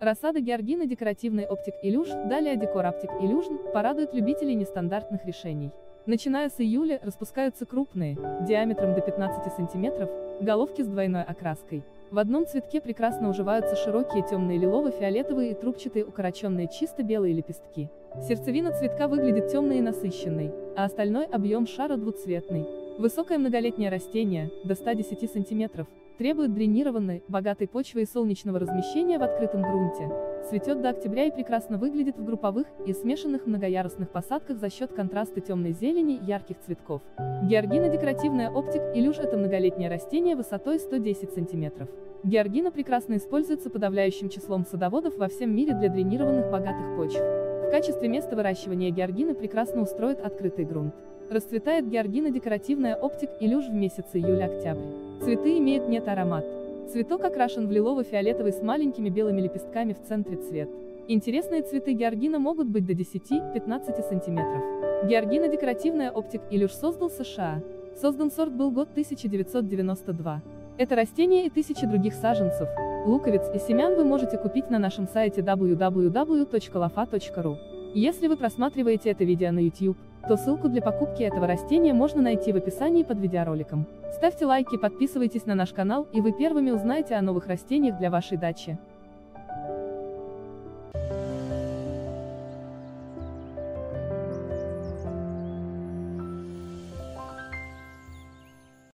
Рассада георгина декоративный оптик Illusion, далее декор оптик Illusion, порадует любителей нестандартных решений. Начиная с июля, распускаются крупные, диаметром до 15 см, головки с двойной окраской. В одном цветке прекрасно уживаются широкие темные лилово-фиолетовые и трубчатые укороченные чисто белые лепестки. Сердцевина цветка выглядит темной и насыщенной, а остальной объем шара двуцветный. Высокое многолетнее растение, до 110 см, требует дренированной, богатой почвы и солнечного размещения в открытом грунте. Цветет до октября и прекрасно выглядит в групповых и смешанных многоярусных посадках за счет контраста темной зелени ярких цветков. Георгина декоративная оптик илюш это многолетнее растение высотой 110 см. Георгина прекрасно используется подавляющим числом садоводов во всем мире для дренированных богатых почв. В качестве места выращивания георгины прекрасно устроит открытый грунт. Расцветает георгина декоративная оптик илюш в месяцы июля-октябрь. Цветы имеют нет аромат. Цветок окрашен в лилово-фиолетовый с маленькими белыми лепестками в центре цвет. Интересные цветы георгина могут быть до 10-15 см. Георгина декоративная оптик илюш создал США. Создан сорт был год 1992. Это растение и тысячи других саженцев, луковиц и семян вы можете купить на нашем сайте www.lafa.ru. Если вы просматриваете это видео на YouTube, то ссылку для покупки этого растения можно найти в описании под видеороликом. Ставьте лайки, подписывайтесь на наш канал, и вы первыми узнаете о новых растениях для вашей дачи.